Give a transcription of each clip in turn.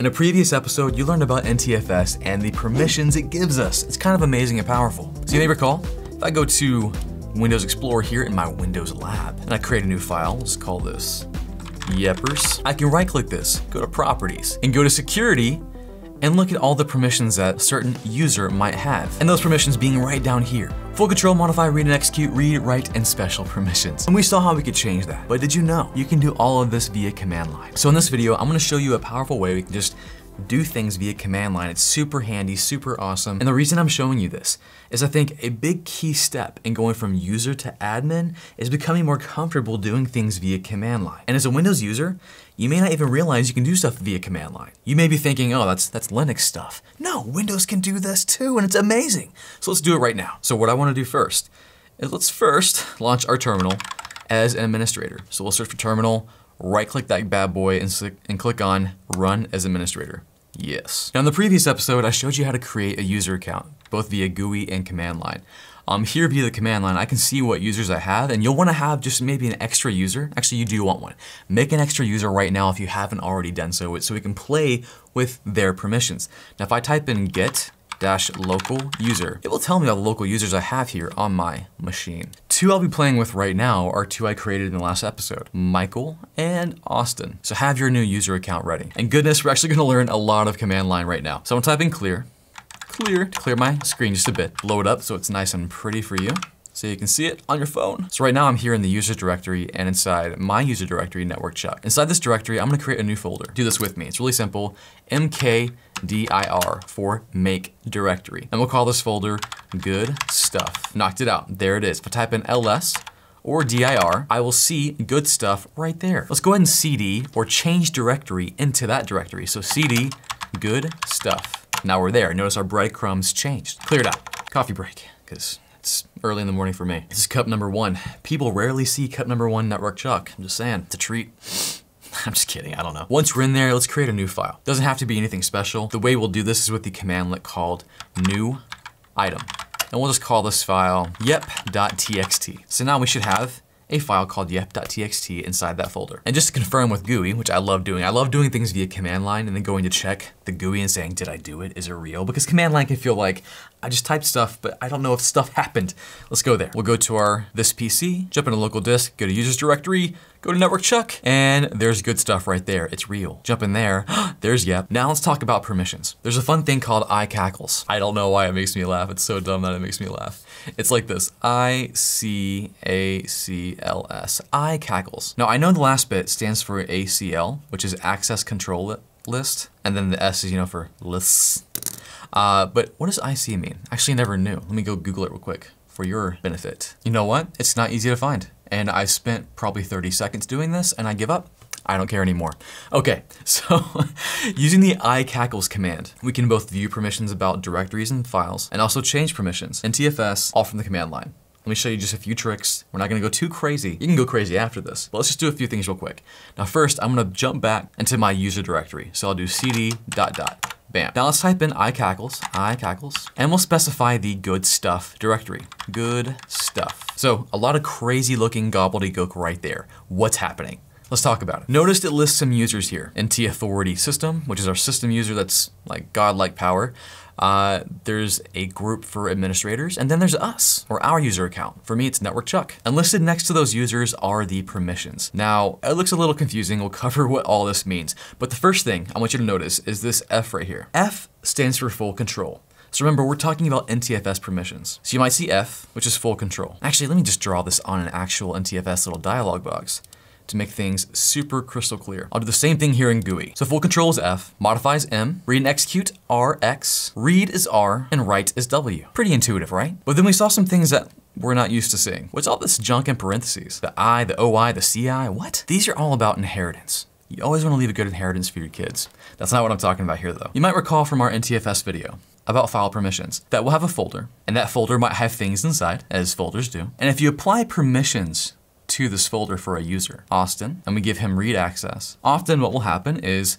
In a previous episode, you learned about NTFS and the permissions it gives us. It's kind of amazing and powerful. So you may recall, if I go to Windows Explorer here in my Windows lab, and I create a new file, let's call this Yepers. I can right click this, go to properties, and go to security, and look at all the permissions that a certain user might have. And those permissions being right down here. Full control, modify, read and execute, read, write, and special permissions. And we saw how we could change that. But did you know you can do all of this via command line? So in this video, I'm gonna show you a powerful way we can just do things via command line. It's super handy, super awesome. And the reason I'm showing you this is I think a big key step in going from user to admin is becoming more comfortable doing things via command line. And as a Windows user, you may not even realize you can do stuff via command line. You may be thinking, oh, that's, that's Linux stuff. No, Windows can do this too, and it's amazing. So let's do it right now. So what I wanna do first is let's first launch our terminal as an administrator. So we'll search for terminal, right click that bad boy and, and click on run as administrator. Yes. Now in the previous episode, I showed you how to create a user account, both via GUI and command line. Um, here via the command line, I can see what users I have, and you'll wanna have just maybe an extra user. Actually, you do want one. Make an extra user right now if you haven't already done so, so we can play with their permissions. Now if I type in get dash local user. It will tell me all the local users I have here on my machine. Two I'll be playing with right now are two I created in the last episode, Michael and Austin. So have your new user account ready. And goodness, we're actually gonna learn a lot of command line right now. So I'm typing clear, clear to clear my screen just a bit. Blow it up so it's nice and pretty for you so you can see it on your phone. So right now I'm here in the user directory and inside my user directory, Network Chuck. Inside this directory, I'm gonna create a new folder. Do this with me, it's really simple. MKDIR for make directory. And we'll call this folder good stuff. Knocked it out, there it is. If I type in ls, or dir, I will see good stuff right there. Let's go ahead and cd or change directory into that directory. So cd good stuff. Now we're there. Notice our breadcrumbs changed. Cleared out. Coffee break, because it's early in the morning for me. This is cup number one. People rarely see cup number one network chuck. I'm just saying, it's a treat. I'm just kidding, I don't know. Once we're in there, let's create a new file. Doesn't have to be anything special. The way we'll do this is with the commandlet called new item. And we'll just call this file yep.txt. So now we should have a file called yep.txt inside that folder. And just to confirm with GUI, which I love doing, I love doing things via command line and then going to check the GUI and saying, did I do it? Is it real? Because command line can feel like I just typed stuff, but I don't know if stuff happened. Let's go there. We'll go to our this PC, jump into local disk, go to users directory, go to network chuck, and there's good stuff right there. It's real. Jump in there, there's yep. Now let's talk about permissions. There's a fun thing called iCackles. I don't know why it makes me laugh. It's so dumb that it makes me laugh. It's like this, I-C-A-C-L-S, iCackles. Now I know the last bit stands for ACL, which is access control list, and then the S is, you know, for lists. Uh, but what does IC mean? Actually, I never knew. Let me go Google it real quick for your benefit. You know what? It's not easy to find. And I spent probably 30 seconds doing this and I give up. I don't care anymore. Okay, so using the iCackles command, we can both view permissions about directories and files and also change permissions NTFS all from the command line. Let me show you just a few tricks. We're not gonna go too crazy. You can go crazy after this, but let's just do a few things real quick. Now first, I'm gonna jump back into my user directory. So I'll do cd dot dot. Bam. Now let's type in iCackles, iCackles, and we'll specify the good stuff directory. Good stuff. So a lot of crazy looking gobbledygook right there. What's happening? Let's talk about it. Notice it lists some users here. NT Authority System, which is our system user that's like godlike power. Uh, there's a group for administrators, and then there's us, or our user account. For me, it's Network Chuck. And listed next to those users are the permissions. Now, it looks a little confusing. We'll cover what all this means. But the first thing I want you to notice is this F right here. F stands for full control. So remember, we're talking about NTFS permissions. So you might see F, which is full control. Actually, let me just draw this on an actual NTFS little dialog box to make things super crystal clear. I'll do the same thing here in GUI. So full control is F, modifies M, read and execute RX, read is R, and write is W. Pretty intuitive, right? But then we saw some things that we're not used to seeing. What's all this junk in parentheses? The I, the OI, the CI, what? These are all about inheritance. You always want to leave a good inheritance for your kids. That's not what I'm talking about here though. You might recall from our NTFS video about file permissions that we'll have a folder and that folder might have things inside as folders do. And if you apply permissions to this folder for a user, Austin, and we give him read access. Often what will happen is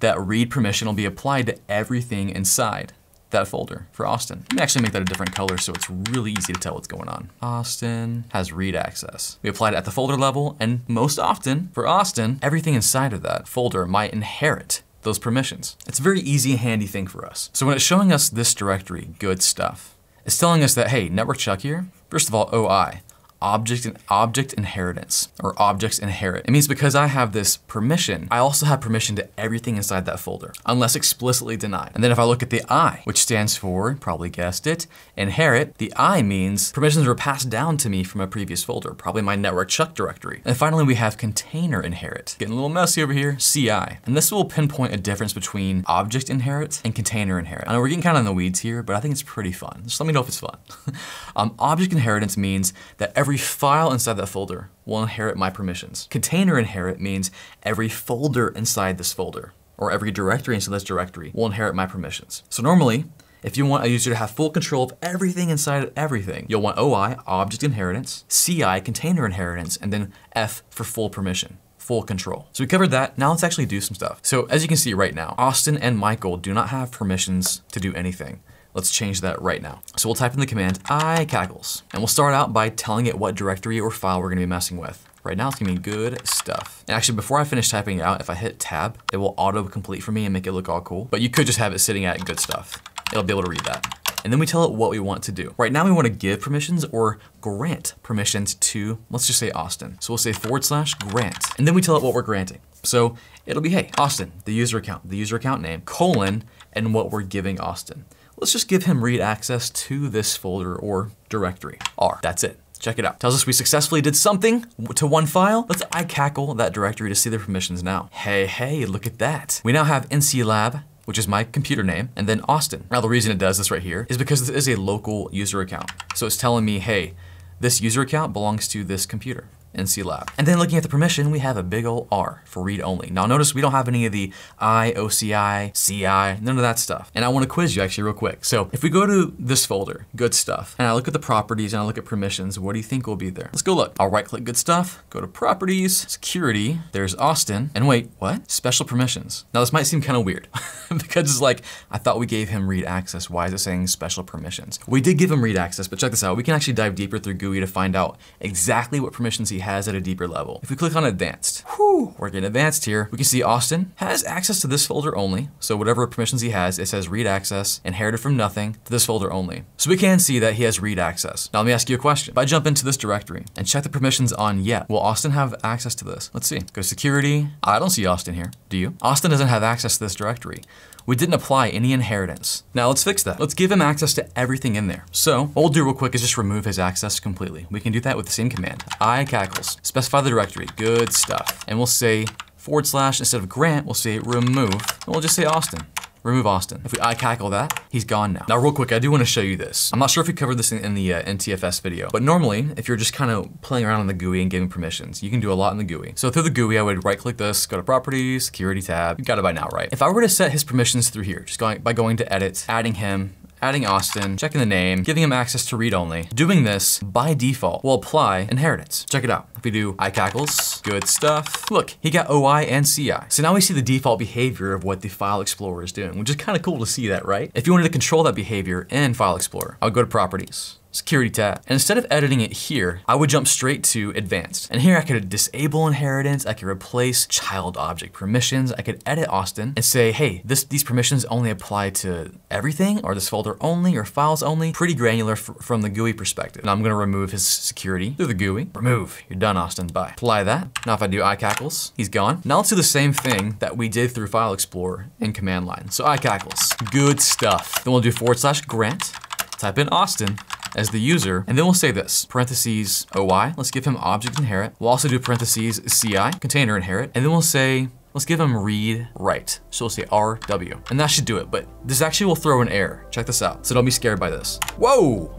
that read permission will be applied to everything inside that folder for Austin. Let me actually make that a different color so it's really easy to tell what's going on. Austin has read access. We applied it at the folder level, and most often for Austin, everything inside of that folder might inherit those permissions. It's a very easy and handy thing for us. So when it's showing us this directory, good stuff, it's telling us that, hey, network chuck here, first of all, OI, object and object inheritance or objects inherit. It means because I have this permission, I also have permission to everything inside that folder, unless explicitly denied. And then if I look at the I, which stands for, probably guessed it, inherit, the I means permissions were passed down to me from a previous folder, probably my network chuck directory. And finally, we have container inherit. Getting a little messy over here, CI. And this will pinpoint a difference between object inherit and container inherit. I know we're getting kind of in the weeds here, but I think it's pretty fun. Just let me know if it's fun. um, object inheritance means that every every file inside that folder will inherit my permissions. Container inherit means every folder inside this folder or every directory inside this directory will inherit my permissions. So normally, if you want a user to have full control of everything inside of everything, you'll want OI, object inheritance, CI, container inheritance, and then F for full permission full control. So we covered that, now let's actually do some stuff. So as you can see right now, Austin and Michael do not have permissions to do anything. Let's change that right now. So we'll type in the command iCackles, and we'll start out by telling it what directory or file we're gonna be messing with. Right now it's gonna be good stuff. And actually before I finish typing it out, if I hit tab, it will auto complete for me and make it look all cool. But you could just have it sitting at good stuff. It'll be able to read that. And then we tell it what we want to do. Right now we wanna give permissions or grant permissions to, let's just say Austin. So we'll say forward slash grant. And then we tell it what we're granting. So it'll be, hey, Austin, the user account, the user account name, colon, and what we're giving Austin. Let's just give him read access to this folder or directory. R, that's it. Check it out. Tells us we successfully did something to one file. Let's iCackle that directory to see the permissions now. Hey, hey, look at that. We now have NCLab which is my computer name, and then Austin. Now the reason it does this right here is because this is a local user account. So it's telling me, hey, this user account belongs to this computer. NCLab. And then looking at the permission, we have a big ol' R for read only. Now notice we don't have any of the I, OCI, CI, none of that stuff. And I wanna quiz you actually real quick. So if we go to this folder, good stuff, and I look at the properties and I look at permissions, what do you think will be there? Let's go look. I'll right click good stuff, go to properties, security, there's Austin, and wait, what? Special permissions. Now this might seem kind of weird because it's like, I thought we gave him read access. Why is it saying special permissions? We did give him read access, but check this out. We can actually dive deeper through GUI to find out exactly what permissions he has at a deeper level. If we click on advanced, whew, we're getting advanced here. We can see Austin has access to this folder only. So whatever permissions he has, it says read access, inherited from nothing to this folder only. So we can see that he has read access. Now let me ask you a question. If I jump into this directory and check the permissions on yet, will Austin have access to this? Let's see. Go to security. I don't see Austin here. Do you? Austin doesn't have access to this directory we didn't apply any inheritance. Now let's fix that. Let's give him access to everything in there. So what we'll do real quick is just remove his access completely. We can do that with the same command, iCackles. Specify the directory, good stuff. And we'll say forward slash, instead of grant, we'll say remove, and we'll just say Austin remove Austin. If we iCackle that, he's gone now. Now real quick, I do wanna show you this. I'm not sure if we covered this in, in the uh, NTFS video, but normally if you're just kind of playing around in the GUI and giving permissions, you can do a lot in the GUI. So through the GUI, I would right click this, go to properties, security tab, you got it by now, right? If I were to set his permissions through here, just going by going to edit, adding him, adding Austin, checking the name, giving him access to read only. Doing this by default will apply inheritance. Check it out. If we do iCackles, good stuff. Look, he got OI and CI. So now we see the default behavior of what the File Explorer is doing, which is kind of cool to see that, right? If you wanted to control that behavior in File Explorer, I'll go to Properties, security tab. And instead of editing it here, I would jump straight to advanced. And here I could disable inheritance, I could replace child object permissions, I could edit Austin and say, hey, this, these permissions only apply to everything or this folder only or files only. Pretty granular from the GUI perspective. Now I'm gonna remove his security through the GUI. Remove, you're done Austin, bye. Apply that. Now if I do iCackles, he's gone. Now let's do the same thing that we did through File Explorer in command line. So iCackles, good stuff. Then we'll do forward slash grant, type in Austin, as the user, and then we'll say this, parentheses OI, let's give him object inherit. We'll also do parentheses CI, container inherit, and then we'll say, let's give him read write. So we'll say RW, and that should do it, but this actually will throw an error. Check this out, so don't be scared by this. Whoa!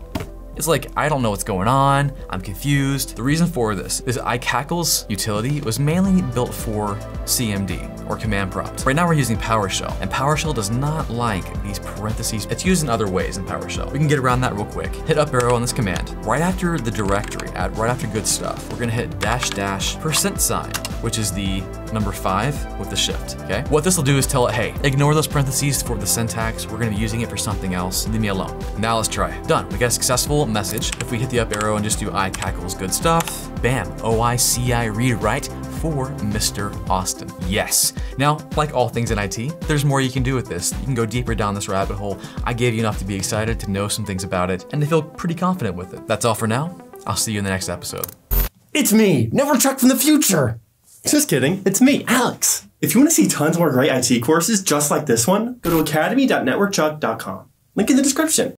It's like, I don't know what's going on, I'm confused. The reason for this is iCackles utility was mainly built for CMD, or command prompt. Right now we're using PowerShell, and PowerShell does not like these parentheses. It's used in other ways in PowerShell. We can get around that real quick. Hit up arrow on this command. Right after the directory, at right after good stuff, we're gonna hit dash dash percent sign, which is the number five with the shift, okay? What this will do is tell it, hey, ignore those parentheses for the syntax. We're gonna be using it for something else. Leave me alone. Now let's try. Done. We got successful message. If we hit the up arrow and just do iCackles good stuff, bam, OICI read write for Mr. Austin. Yes. Now, like all things in IT, there's more you can do with this. You can go deeper down this rabbit hole. I gave you enough to be excited, to know some things about it, and to feel pretty confident with it. That's all for now. I'll see you in the next episode. It's me, Network Chuck from the future. Just kidding, it's me, Alex. If you want to see tons more great IT courses just like this one, go to academy.networkchuck.com. Link in the description.